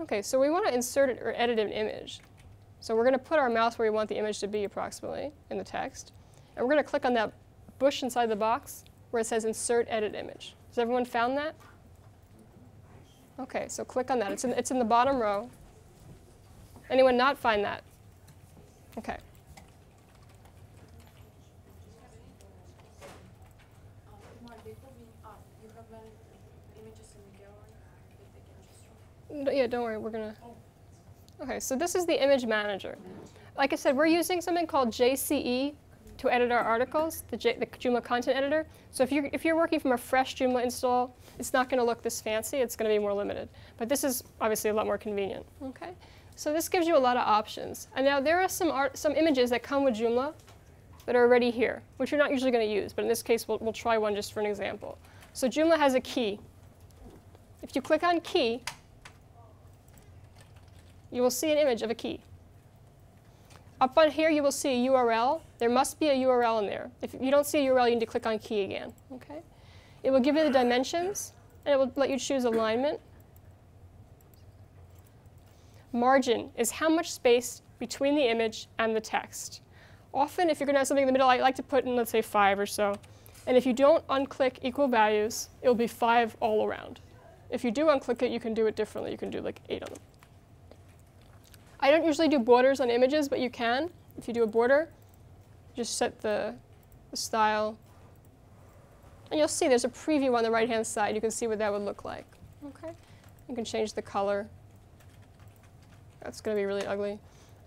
Okay, so we want to insert or edit an image. So we're going to put our mouse where we want the image to be approximately in the text. And we're going to click on that bush inside the box where it says Insert Edit Image. Has everyone found that? Okay, so click on that. It's in, it's in the bottom row. Anyone not find that? Okay. Yeah, don't worry, we're gonna. Okay, so this is the image manager. Like I said, we're using something called JCE to edit our articles, the, J, the Joomla content editor. So if you're, if you're working from a fresh Joomla install, it's not going to look this fancy. It's going to be more limited. But this is obviously a lot more convenient. Okay, So this gives you a lot of options. And now there are some, art, some images that come with Joomla that are already here, which you're not usually going to use. But in this case, we'll, we'll try one just for an example. So Joomla has a key. If you click on key, you will see an image of a key. Up on here, you will see a URL. There must be a URL in there. If you don't see a URL, you need to click on key again. Okay? It will give you the dimensions, and it will let you choose alignment. Margin is how much space between the image and the text. Often, if you're going to have something in the middle, I like to put in, let's say, 5 or so. And if you don't unclick equal values, it will be 5 all around. If you do unclick it, you can do it differently. You can do like 8 on them. I don't usually do borders on images, but you can. If you do a border, just set the, the style. And you'll see there's a preview on the right-hand side. You can see what that would look like. Okay. You can change the color. That's going to be really ugly.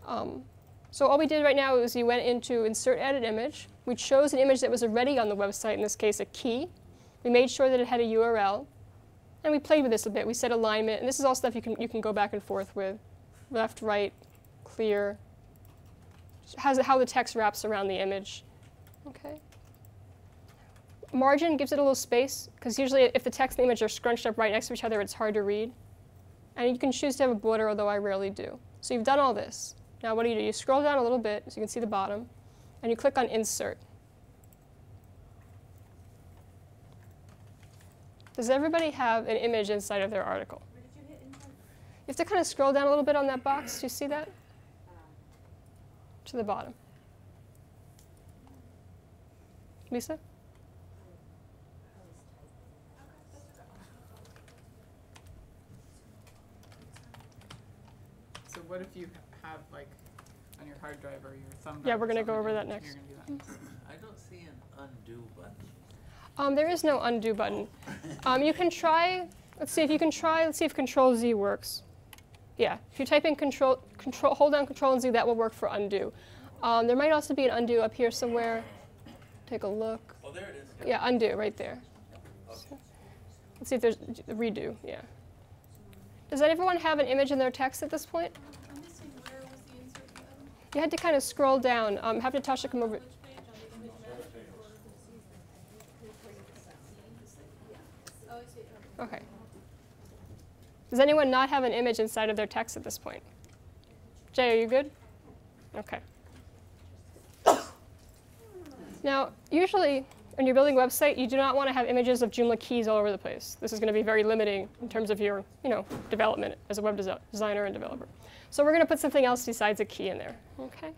Um, so all we did right now is we went into Insert Edit Image. We chose an image that was already on the website, in this case a key. We made sure that it had a URL. And we played with this a bit. We set alignment. And this is all stuff you can, you can go back and forth with left, right, clear, has how the text wraps around the image. Okay. Margin gives it a little space, because usually if the text and the image are scrunched up right next to each other, it's hard to read. And you can choose to have a border, although I rarely do. So you've done all this. Now what do you do? You scroll down a little bit so you can see the bottom, and you click on Insert. Does everybody have an image inside of their article? You have to kind of scroll down a little bit on that box. Do you see that? To the bottom. Lisa? So what if you have like on your hard drive or your thumb drive? Yeah, we're going to go over that you're next. gonna do that. I don't see an undo button. Um, there is no undo button. Um, you can try, let's see if you can try, let's see if Control Z works. Yeah, if you type in Control, control hold down Control and Z, that will work for undo. Um, there might also be an undo up here somewhere. Take a look. Oh, there it is. Yeah, undo right there. So, let's see if there's redo, yeah. Does everyone have an image in their text at this point? I'm missing where was the insert? You had to kind of scroll down. Um, have Natasha come over. Which page on the image manager? Oh, I see, okay. Okay. Does anyone not have an image inside of their text at this point? Jay, are you good? Okay. Now, usually when you're building a website, you do not want to have images of Joomla keys all over the place. This is going to be very limiting in terms of your, you know, development as a web desi designer and developer. So we're going to put something else besides a key in there. Okay.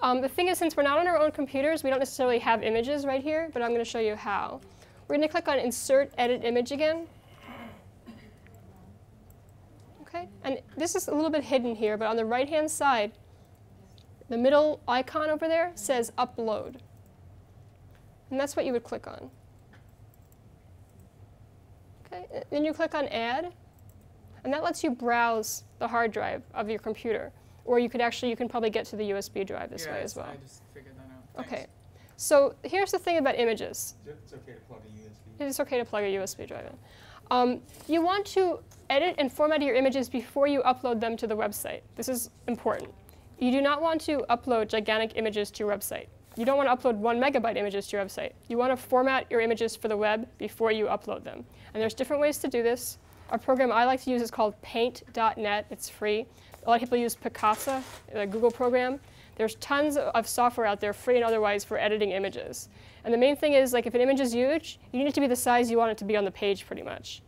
Um, the thing is, since we're not on our own computers, we don't necessarily have images right here, but I'm going to show you how. We're going to click on Insert Edit Image again. Okay, and this is a little bit hidden here, but on the right-hand side, the middle icon over there says Upload. And that's what you would click on. Okay, then you click on Add, and that lets you browse the hard drive of your computer. Or you could actually, you can probably get to the USB drive this yeah, way as well. I just figured that out. Okay, so here's the thing about images. It's okay to plug a USB. It is okay to plug a USB drive in. Um, you want to edit and format your images before you upload them to the website. This is important. You do not want to upload gigantic images to your website. You don't want to upload one megabyte images to your website. You want to format your images for the web before you upload them. And there's different ways to do this. A program I like to use is called paint.net. It's free. A lot of people use Picasa, a Google program. There's tons of software out there, free and otherwise, for editing images. And the main thing is, like, if an image is huge, you need it to be the size you want it to be on the page, pretty much.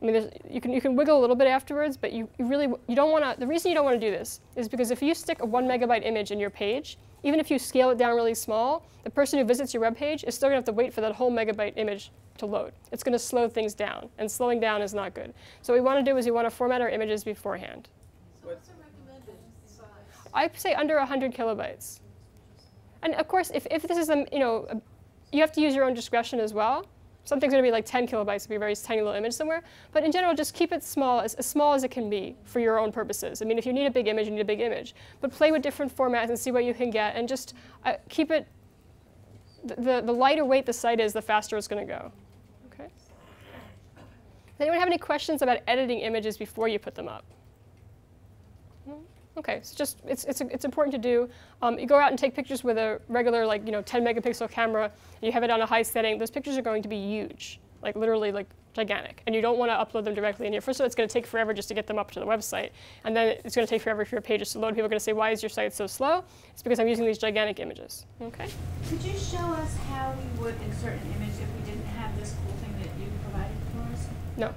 I mean, you can you can wiggle a little bit afterwards, but you, you really you don't want to. The reason you don't want to do this is because if you stick a one megabyte image in your page, even if you scale it down really small, the person who visits your web page is still gonna have to wait for that whole megabyte image to load. It's gonna slow things down, and slowing down is not good. So what we want to do is we want to format our images beforehand. So what's the recommended size? I say under 100 kilobytes. And of course, if, if this is a, you know, a, you have to use your own discretion as well. Something's going to be like 10 kilobytes, to be a very tiny little image somewhere. But in general, just keep it small, as, as small as it can be for your own purposes. I mean, if you need a big image, you need a big image. But play with different formats and see what you can get, and just uh, keep it. The, the, the lighter weight the site is, the faster it's going to go. Okay. Does anyone have any questions about editing images before you put them up? No? Okay, so just it's, it's, it's important to do. Um, you go out and take pictures with a regular like you know 10 megapixel camera, and you have it on a high setting. Those pictures are going to be huge, like literally like gigantic, and you don't want to upload them directly in here. First of all, it's going to take forever just to get them up to the website, and then it's going to take forever for your pages to load. People are going to say, "Why is your site so slow?" It's because I'm using these gigantic images. Okay. Could you show us how we would insert an image if we didn't have this cool thing that you provided for us? No.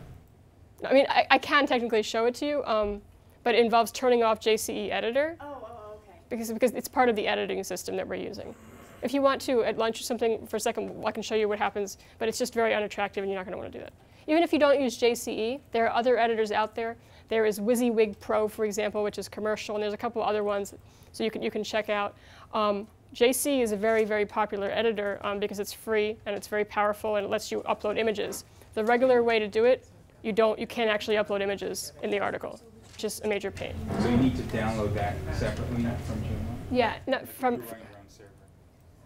No, I mean, I, I can technically show it to you, um, but it involves turning off JCE Editor. Oh, oh, okay. because, because it's part of the editing system that we're using. If you want to, at lunch or something, for a second, I can show you what happens, but it's just very unattractive and you're not going to want to do that. Even if you don't use JCE, there are other editors out there. There is WYSIWYG Pro, for example, which is commercial, and there's a couple other ones so you can, you can check out. Um, JC is a very, very popular editor um, because it's free and it's very powerful and it lets you upload images. The regular way to do it, you, don't, you can't actually upload images in the article, is a major pain. So you need to download that separately from Joomla? Yeah, no, from, You're running your own server.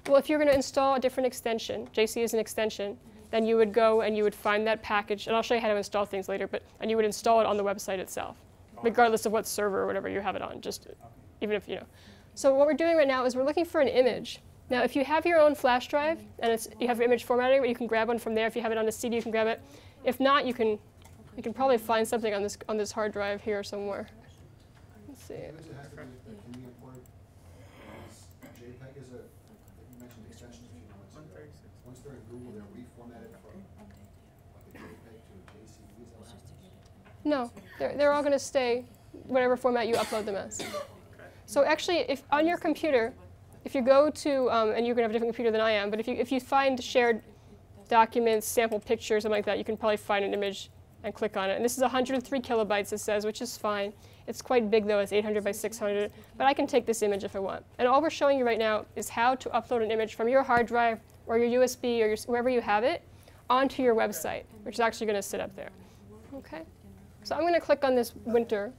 Well, if you're going to install a different extension, JC is an extension, then you would go and you would find that package, and I'll show you how to install things later, but and you would install it on the website itself, regardless of what server or whatever you have it on, just even if you know. So what we're doing right now is we're looking for an image. Now, if you have your own flash drive and it's, you have your image formatting, you can grab one from there. If you have it on a CD, you can grab it. If not, you can you can probably find something on this on this hard drive here somewhere. Let's see. Does it have to be, can we import JPEG a, you mentioned extensions a few moments ago. Once they're in Google, they're reformatted from like a JPEG to a JCE, is that what? No, they're, they're all going to stay whatever format you upload them as. So actually, if on your computer, if you go to, um, and you're going to have a different computer than I am, but if you, if you find shared documents, sample pictures, something like that, you can probably find an image and click on it. And this is 103 kilobytes, it says, which is fine. It's quite big though, it's 800 by 600, but I can take this image if I want. And all we're showing you right now is how to upload an image from your hard drive or your USB or your, wherever you have it onto your website, which is actually going to sit up there. Okay? So I'm going to click on this winter.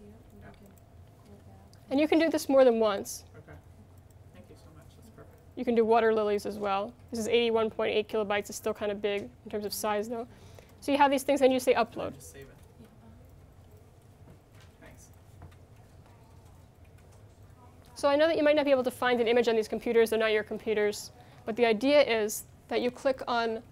And you can do this more than once. Okay. Thank you so much. That's perfect. You can do water lilies as well. This is 81.8 kilobytes. It's still kind of big in terms of size, though. So you have these things, and you say upload. Just save it. Thanks. So I know that you might not be able to find an image on these computers. They're not your computers. But the idea is that you click on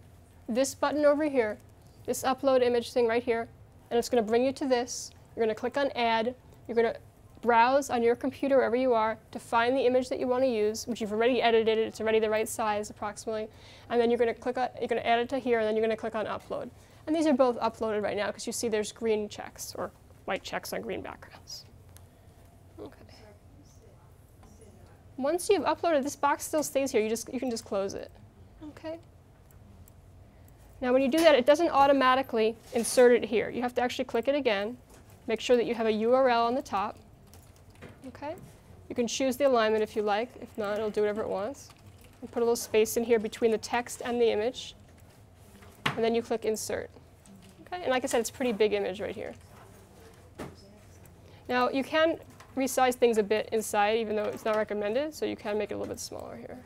this button over here, this upload image thing right here, and it's going to bring you to this. You're going to click on add. You're going to browse on your computer wherever you are to find the image that you want to use, which you've already edited. It's already the right size approximately. And then you're going to click on, you're going to add it to here, and then you're going to click on upload. And these are both uploaded right now because you see there's green checks or white checks on green backgrounds. Okay. Once you've uploaded, this box still stays here. You just you can just close it. Okay. Now when you do that, it doesn't automatically insert it here. You have to actually click it again. Make sure that you have a URL on the top. Okay. You can choose the alignment if you like. If not, it'll do whatever it wants. And put a little space in here between the text and the image. And then you click insert. Okay. And like I said, it's a pretty big image right here. Now you can resize things a bit inside, even though it's not recommended, so you can make it a little bit smaller here.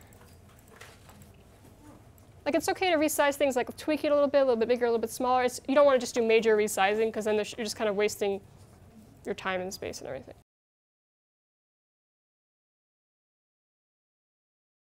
Like it's okay to resize things, like tweak it a little bit, a little bit bigger, a little bit smaller. It's, you don't want to just do major resizing because then you're just kind of wasting your time and space and everything.